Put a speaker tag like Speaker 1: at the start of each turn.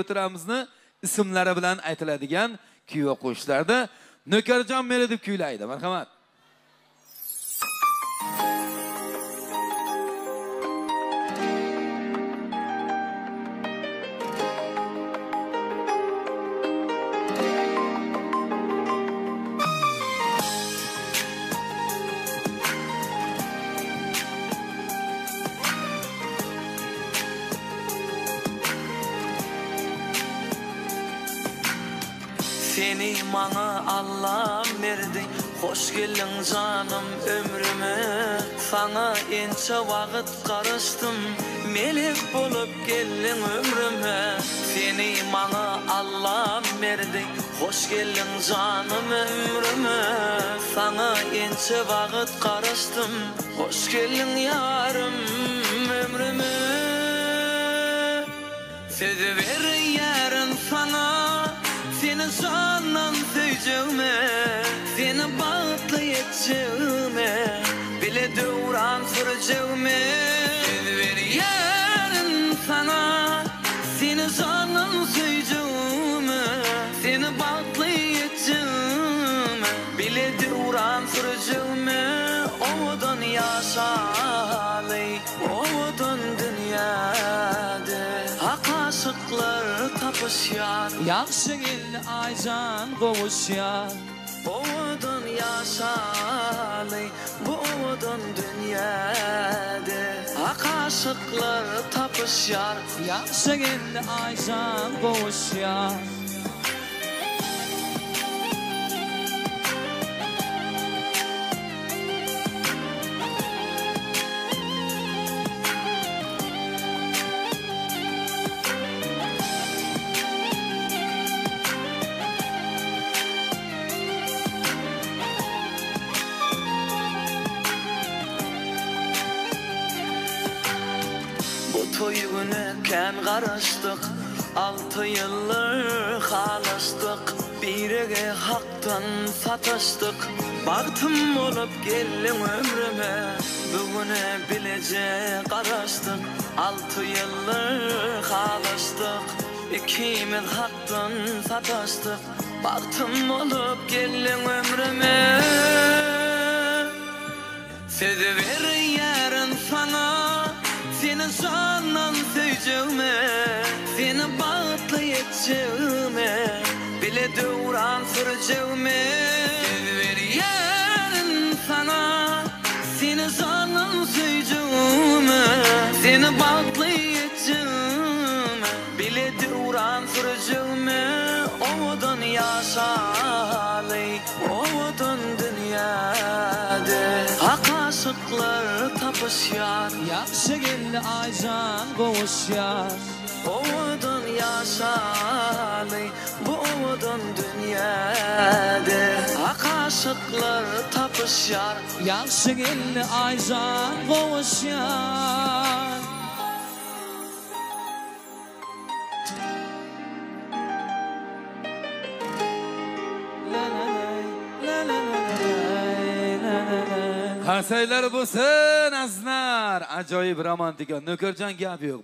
Speaker 1: o'tiramizni ismlari bilan aytiladigan kuy qo'shiqlarda Nökarjon meni deb kuylaydi. Marhamat.
Speaker 2: Seni bana Allah verdi. Hoş geldin canım ömrüme. Sana ençe vakit karıştım. Melek bolup geldin ömrüme. Seni bana Allah verdi. Hoş geldin canım ömrüme. Sana ençe vakit karıştım. Hoş geldin yarım ömrüme. Söz ver yarın sana Seni candan seveceğime Seni bağlayacağıme Bile duran süreceğime Söz ver yarın sana Seni candan seveceğime Seni bağlayacağıme Bile duran süreceğime tapışar
Speaker 3: Yaxşı geldi aycan qovuşyar
Speaker 2: Odan yaşalay Bu odan dünyada. Hak aşıklar tapışar.
Speaker 3: Yaxşı geldi aycan
Speaker 2: günü ken karıştık. Altı yıllar halaştık Birege haktan satıştık. Baktım olup gelin ömrüme. Bugüne bilece karıştık. Altı yıllar halaştık İkimiz haktan satıştık. Baktım olup gelin ömrüme. Söz ver Seni candan seveceğime Seni bağlayacağıme Bile duran süreceğime Söz ver yarın sana Seni candan seveceğime Seni bağlayacağıme Bile duran süreceğime Odan yaşalay Hak aşıklar tapışar
Speaker 3: Yaxşı geldi aycan qovuşyar
Speaker 2: Odan yaşalay Bu odan dünyada. Hak aşıklar tapışar
Speaker 3: Yaxşı geldi aycan qovuşyar lay.
Speaker 1: Bo'lsin aznar. Ajoyib romantika. nukurjon gap yo'q.